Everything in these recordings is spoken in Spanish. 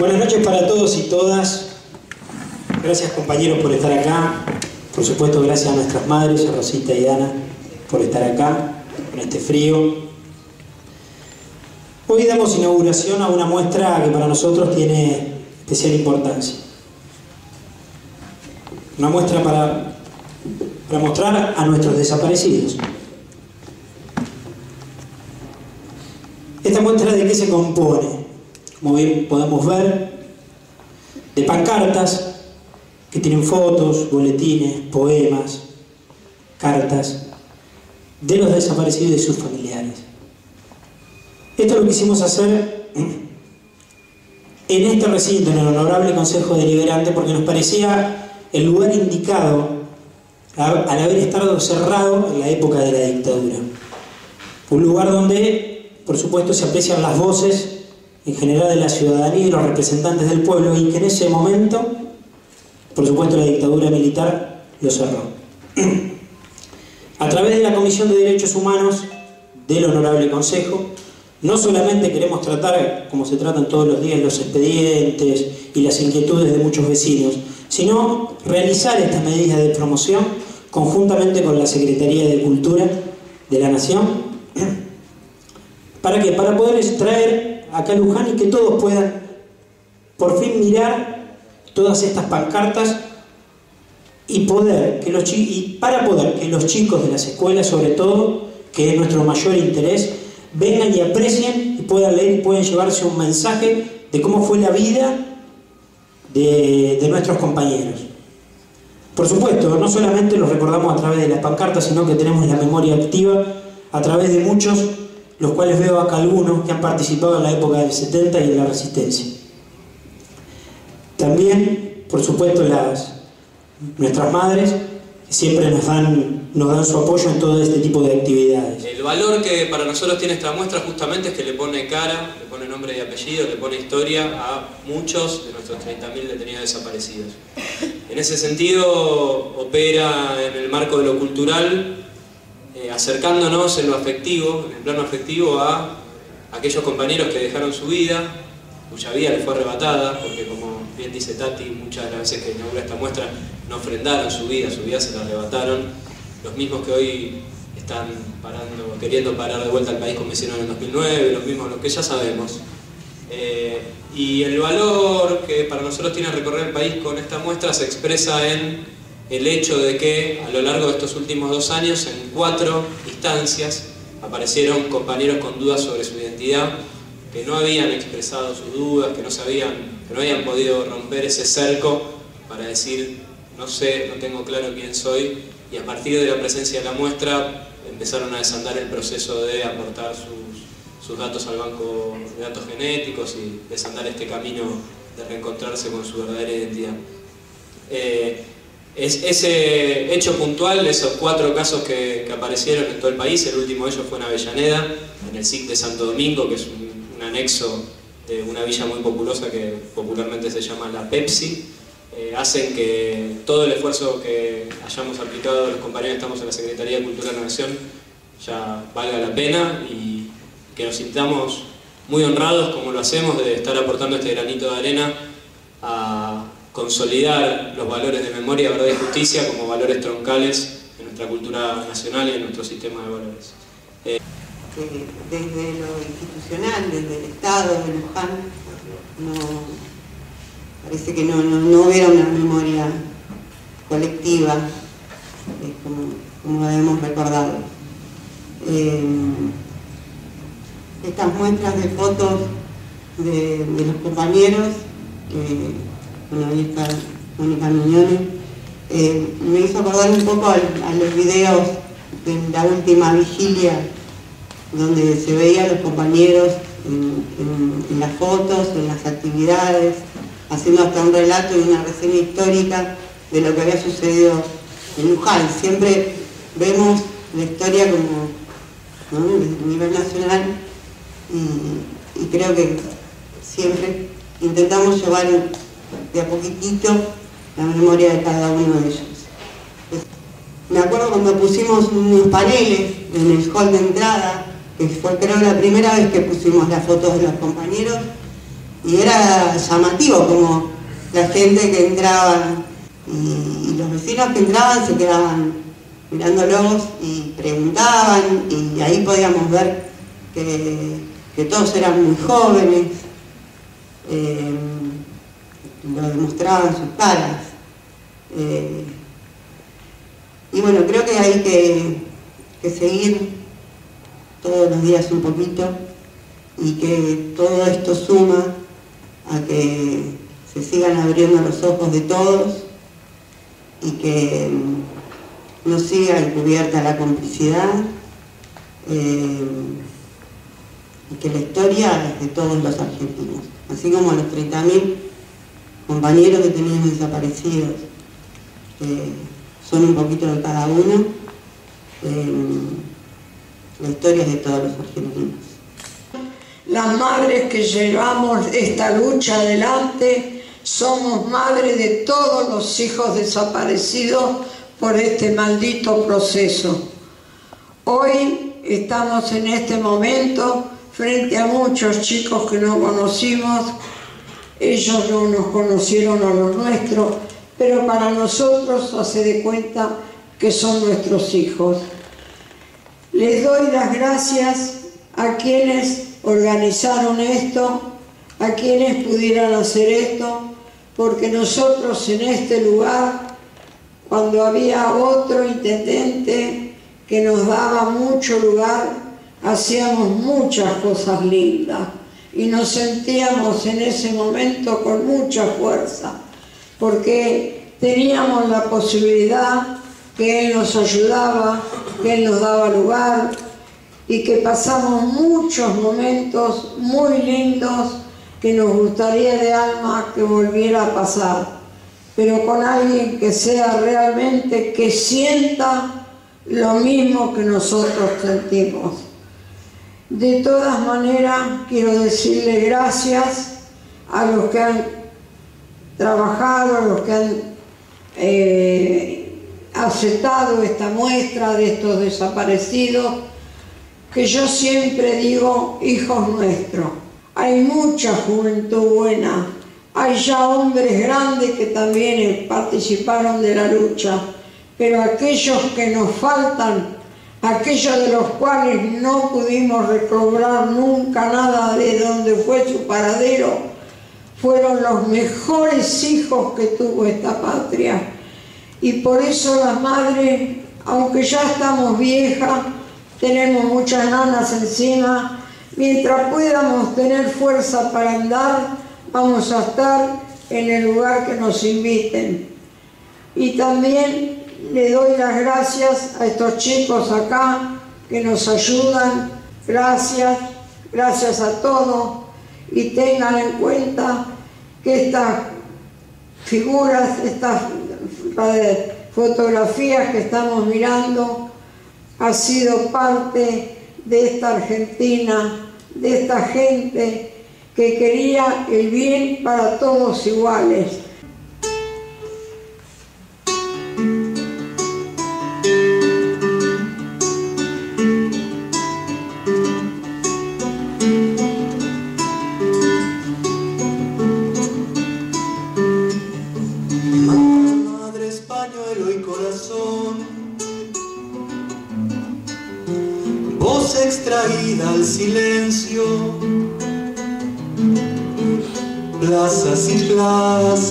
Buenas noches para todos y todas. Gracias compañeros por estar acá. Por supuesto, gracias a nuestras madres, a Rosita y Ana, por estar acá con este frío. Hoy damos inauguración a una muestra que para nosotros tiene especial importancia. Una muestra para, para mostrar a nuestros desaparecidos. Esta muestra de qué se compone, como bien podemos ver, de pancartas que tienen fotos, boletines, poemas, cartas de los desaparecidos y de sus familiares. Esto lo quisimos hacer en este recinto, en el Honorable Consejo Deliberante, porque nos parecía el lugar indicado al haber estado cerrado en la época de la dictadura. Un lugar donde, por supuesto, se aprecian las voces en general de la ciudadanía y los representantes del pueblo y que en ese momento, por supuesto, la dictadura militar lo cerró. A través de la Comisión de Derechos Humanos del Honorable Consejo, no solamente queremos tratar, como se tratan todos los días, los expedientes y las inquietudes de muchos vecinos, sino realizar estas medidas de promoción conjuntamente con la Secretaría de Cultura de la Nación. ¿Para qué? Para poder extraer acá a Luján y que todos puedan por fin mirar todas estas pancartas y, poder que los y para poder que los chicos de las escuelas, sobre todo, que es nuestro mayor interés, vengan y aprecien y puedan leer y puedan llevarse un mensaje de cómo fue la vida de, de nuestros compañeros. Por supuesto, no solamente los recordamos a través de las pancartas, sino que tenemos la memoria activa a través de muchos, los cuales veo acá algunos que han participado en la época del 70 y en la resistencia. También, por supuesto, las, nuestras madres siempre nos dan, nos dan su apoyo en todo este tipo de actividades. El valor que para nosotros tiene esta muestra justamente es que le pone cara, le pone nombre y apellido, le pone historia a muchos de nuestros 30.000 detenidos desaparecidos. En ese sentido, opera en el marco de lo cultural, eh, acercándonos en lo afectivo, en el plano afectivo, a aquellos compañeros que dejaron su vida, cuya vida les fue arrebatada, porque como bien dice Tati, muchas de las veces que inaugura esta muestra no ofrendaron su vida, su vida se la arrebataron, los mismos que hoy están parando, queriendo parar de vuelta al país como hicieron en el 2009, los mismos, los que ya sabemos. Eh, y el valor que para nosotros tiene recorrer el país con esta muestra se expresa en el hecho de que a lo largo de estos últimos dos años, en cuatro instancias, aparecieron compañeros con dudas sobre su identidad, que no habían expresado sus dudas, que no, sabían, que no habían podido romper ese cerco para decir, no sé, no tengo claro quién soy, y a partir de la presencia de la muestra empezaron a desandar el proceso de aportar sus, datos al banco de datos genéticos y desandar este camino de reencontrarse con su verdadera identidad. Eh, es, ese hecho puntual, esos cuatro casos que, que, aparecieron en todo el país, el último de ellos fue en Avellaneda, en el SIC de Santo Domingo, que es un, anexo de una villa muy populosa que popularmente se llama la Pepsi, eh, hacen que todo el esfuerzo que hayamos aplicado los compañeros que estamos en la Secretaría de Cultura de la Nación ya valga la pena y que nos sintamos muy honrados como lo hacemos de estar aportando este granito de arena a consolidar los valores de memoria, verdad y justicia como valores troncales en nuestra cultura nacional y en nuestro sistema de valores. Eh, desde lo institucional, desde el Estado de Luján, no, parece que no, no, no, hubiera una memoria colectiva, eh, como, como hemos recordado. Eh, estas muestras de fotos de, de los compañeros, está Mónica Miñones, eh, me hizo acordar un poco a, a los videos de la última vigilia donde se veían los compañeros en, las fotos, en las actividades, haciendo hasta un relato y una reseña histórica de lo que había sucedido en Luján. Siempre vemos la historia como ¿no? a nivel nacional y, y, creo que siempre intentamos llevar de a poquitito la memoria de cada uno de ellos. Me acuerdo cuando pusimos unos paneles en el hall de entrada que fue creo la primera vez que pusimos las fotos de los compañeros, y era llamativo como la gente que entraba y, los vecinos que entraban se quedaban mirándolos y preguntaban y ahí podíamos ver que, todos eran muy jóvenes, eh, lo demostraban sus caras. Eh, y bueno, creo que hay que seguir todos los días un poquito y que todo esto suma a que se sigan abriendo los ojos de todos y que no siga encubierta la complicidad eh, y que la historia es de todos los argentinos, así como los 30.000 compañeros que teníamos desaparecidos, son un poquito de cada uno, eh, la historia de todos los argentinos las madres que llevamos esta lucha adelante somos madres de todos los hijos desaparecidos por este maldito proceso. Hoy estamos en este momento frente a muchos chicos que no conocimos, ellos no nos conocieron a los nuestros, pero para nosotros hace de cuenta que son nuestros hijos. Les doy las gracias a quienes organizaron esto, a quienes pudieran hacer esto, porque nosotros en este lugar, cuando había otro intendente que nos daba mucho lugar, hacíamos muchas cosas lindas y nos sentíamos en ese momento con mucha fuerza, porque teníamos la posibilidad que Él nos ayudaba, que Él nos daba lugar, y que pasamos muchos momentos muy lindos que nos gustaría de alma que volviera a pasar, pero con alguien que sea realmente, que sienta lo mismo que nosotros sentimos. De todas maneras, quiero decirle gracias a los que han trabajado, a los que han eh, aceptado esta muestra de estos desaparecidos, que yo siempre digo, hijos nuestros, hay mucha juventud buena, hay ya hombres grandes que también participaron de la lucha, pero aquellos que nos faltan, aquellos de los cuales no pudimos recobrar nunca nada de donde fue su paradero, fueron los mejores hijos que tuvo esta patria. Y por eso las madres, aunque ya estamos viejas, tenemos muchas nanas encima. Mientras podamos tener fuerza para andar, vamos a estar en el lugar que nos inviten. Y también le doy las gracias a estos chicos acá que nos ayudan. Gracias, gracias a todos. Y tengan en cuenta que estas figuras, estas fotografías que estamos mirando, ha sido parte de esta Argentina, de esta gente que quería el bien para todos iguales.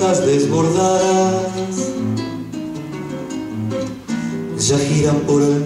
Plazas desbordadas. Ya giran por el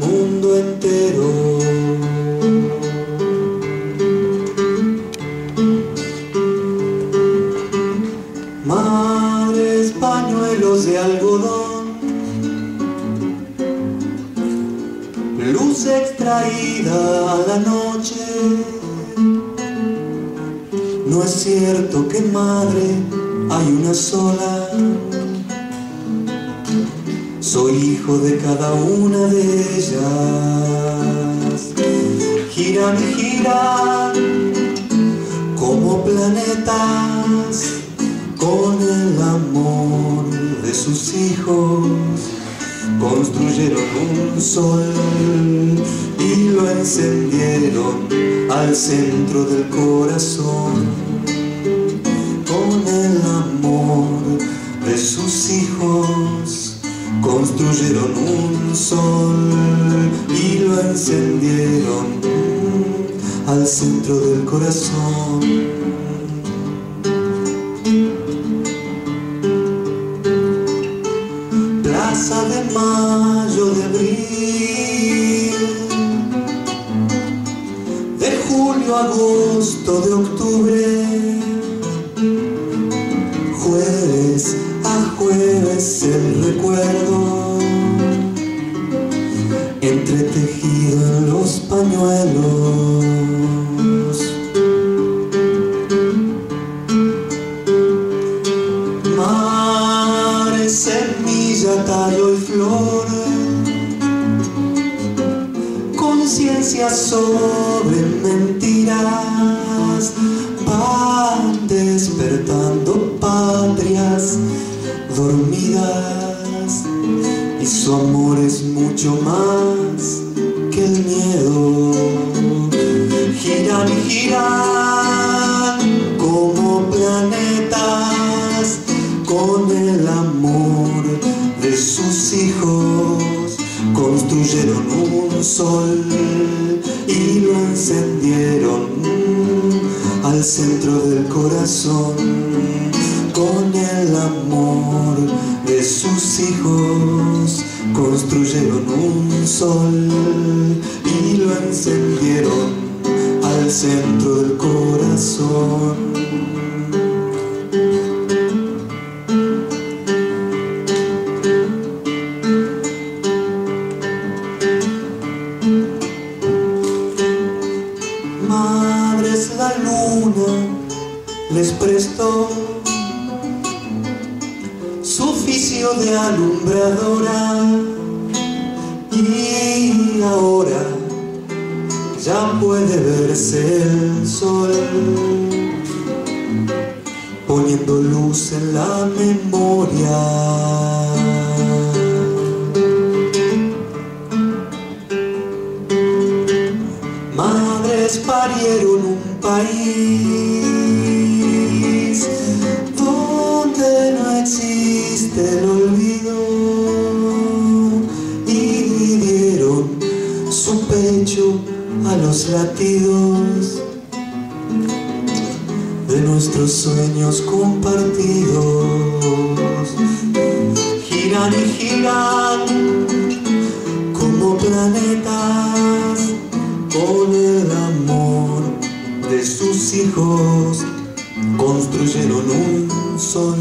cada una de ellas. Giran giran como planetas con el amor de sus hijos. Construyeron un sol y lo encendieron al centro del corazón de sus hijos construyeron un sol y lo encendieron al centro del corazón. Mentiras, van despertando patrias dormidas y su amor es mucho más Construyeron un sol y lo encendieron al centro del corazón con el amor de sus hijos construyeron un sol y lo encendieron al centro del corazón. Poniendo luz en la memoria. Madres parieron un país donde no existe el olvido y dieron su pecho a los latidos nuestros sueños compartidos. Giran y giran como planetas con el amor de sus hijos construyeron un sol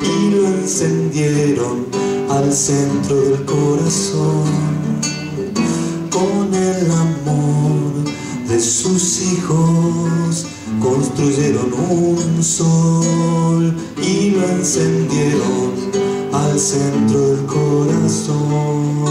y lo encendieron al centro del corazón con el amor de sus hijos construyeron un sol y lo encendieron al centro del corazón